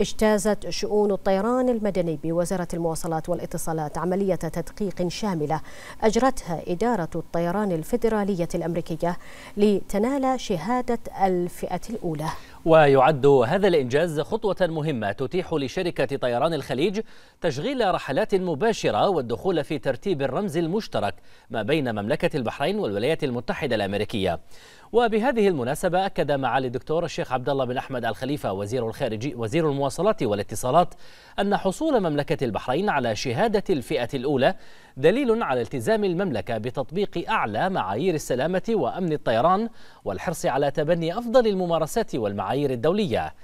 اجتازت شؤون الطيران المدني بوزارة المواصلات والاتصالات عملية تدقيق شاملة. أجرتها إدارة الطيران الفيدرالية الأمريكية لتنال شهادة الفئة الأولى. ويعد هذا الإنجاز خطوة مهمة تتيح لشركة طيران الخليج تشغيل رحلات مباشرة والدخول في ترتيب الرمز المشترك ما بين مملكة البحرين والولايات المتحدة الأمريكية. وبهذه المناسبة أكد معالي الدكتور الشيخ عبد الله بن أحمد الخليفة وزير الخارجي وزير المواصلات والاتصالات أن حصول مملكة البحرين على شهادة الفئة الأولى دليل على التزام المملكة بتطبيق أعلى معايير السلامة وأمن الطيران والحرص على تبني أفضل الممارسات والمعايير الدولية.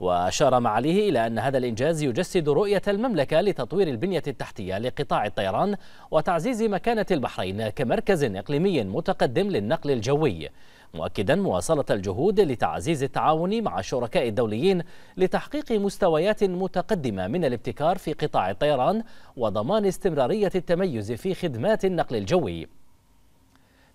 وأشار معاليه إلى أن هذا الإنجاز يجسد رؤية المملكة لتطوير البنية التحتية لقطاع الطيران وتعزيز مكانة البحرين كمركز إقليمي متقدم للنقل الجوي. مؤكدا مواصلة الجهود لتعزيز التعاون مع الشركاء الدوليين لتحقيق مستويات متقدمة من الابتكار في قطاع الطيران وضمان استمرارية التميز في خدمات النقل الجوي.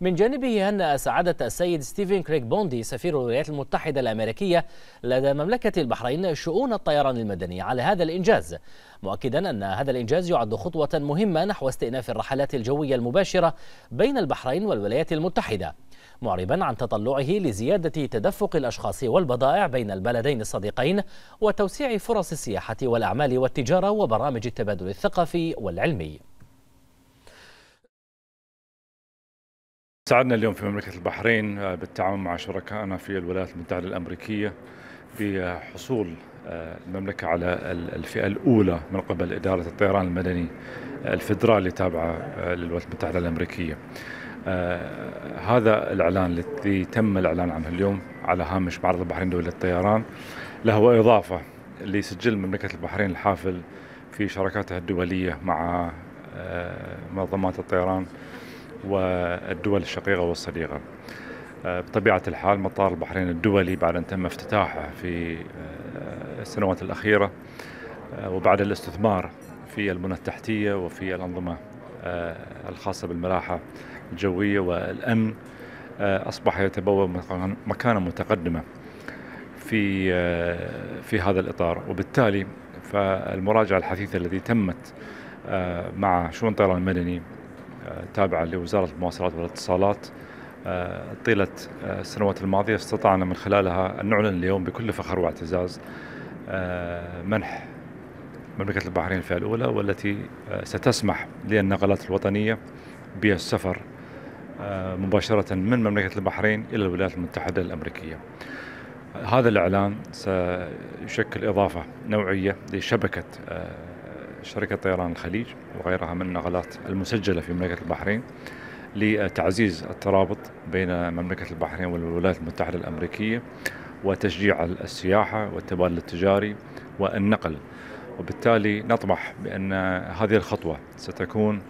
من جانبه هنأ سعادة السيد ستيفن كريك بوندي سفير الولايات المتحدة الأمريكية لدى مملكة البحرين شؤون الطيران المدني على هذا الإنجاز مؤكدا أن هذا الإنجاز يعد خطوة مهمة نحو استئناف الرحلات الجوية المباشرة بين البحرين والولايات المتحدة معربا عن تطلعه لزيادة تدفق الأشخاص والبضائع بين البلدين الصديقين وتوسيع فرص السياحة والأعمال والتجارة وبرامج التبادل الثقافي والعلمي. سعدنا اليوم في مملكة البحرين بالتعاون مع شركائنا في الولايات المتحدة الأمريكية بحصول المملكة على الفئة الأولى من قبل إدارة الطيران المدني الفدرالي تابعة للولايات المتحدة الأمريكية. آه هذا الإعلان الذي تم الإعلان عنه اليوم على هامش معرض البحرين الدولي للطيران. له إضافة لسجل مملكة البحرين الحافل في شراكاتها الدولية مع آه منظمات الطيران والدول الشقيقة والصديقة. آه بطبيعة الحال مطار البحرين الدولي بعد أن تم افتتاحه في السنوات الأخيرة وبعد الاستثمار في البنى التحتية وفي الأنظمة الخاصة بالملاحة الجوية والأمن أصبح يتبوى مكانة متقدمة في في هذا الإطار. وبالتالي فالمراجعة الحثيثة التي تمت مع شؤون الطيران المدني تابعة لوزارة المواصلات والاتصالات. طيلة السنوات الماضية استطعنا من خلالها أن نعلن اليوم بكل فخر واعتزاز منح مملكة البحرين الفئة الأولى والتي ستسمح للنقلات الوطنية بالسفر مباشرة من مملكة البحرين إلى الولايات المتحدة الأمريكية. هذا الإعلان سيشكل إضافة نوعية لشبكة شركة طيران الخليج وغيرها من النقلات المسجلة في مملكة البحرين لتعزيز الترابط بين مملكة البحرين والولايات المتحدة الأمريكية وتشجيع السياحة والتبادل التجاري والنقل. وبالتالي نطمح بأن هذه الخطوة ستكون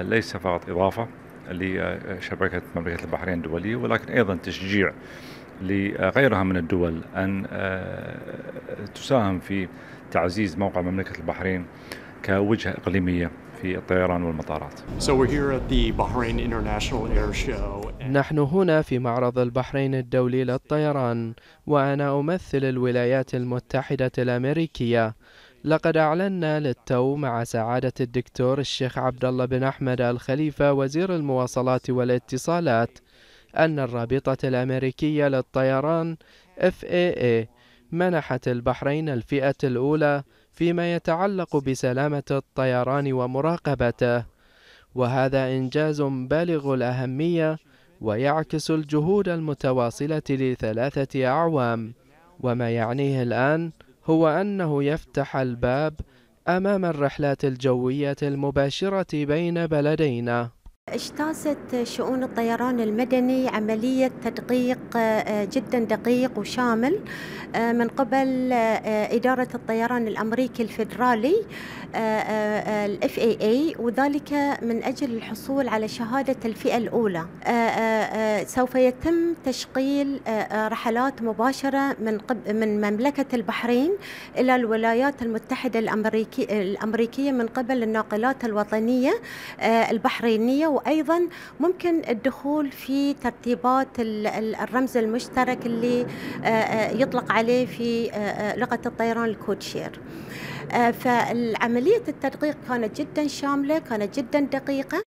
ليس فقط إضافة لشبكة مملكة البحرين الدولية ولكن أيضا تشجيع لغيرها من الدول أن تساهم في تعزيز موقع مملكة البحرين كوجهة إقليمية في الطيران والمطارات. So we're here at the Bahrain International Air Show. نحن هنا في معرض البحرين الدولي للطيران وأنا أمثل الولايات المتحدة الأمريكية لقد أعلنا للتو مع سعادة الدكتور الشيخ عبد الله بن أحمد الخليفة وزير المواصلات والاتصالات أن الرابطة الأمريكية للطيران FAA منحت البحرين الفئة الأولى فيما يتعلق بسلامة الطيران ومراقبته وهذا إنجاز بالغ الأهمية ويعكس الجهود المتواصلة لثلاثة أعوام. وما يعنيه الآن هو أنه يفتح الباب أمام الرحلات الجوية المباشرة بين بلدينا. اجتازت شؤون الطيران المدني؟ عملية تدقيق جدا دقيق وشامل من قبل إدارة الطيران الأمريكي الفيدرالي الإف إي إي وذلك من أجل الحصول على شهادة الفئة الأولى. سوف يتم تشغيل رحلات مباشرة من من مملكة البحرين إلى الولايات المتحدة الأمريكية من قبل الناقلات الوطنية البحرينية وأيضا ممكن الدخول في ترتيبات الرمز المشترك اللي يطلق عليه في لغة الطيران الكود شير فالعملية التدقيق كانت جدا شاملة كانت جدا دقيقة.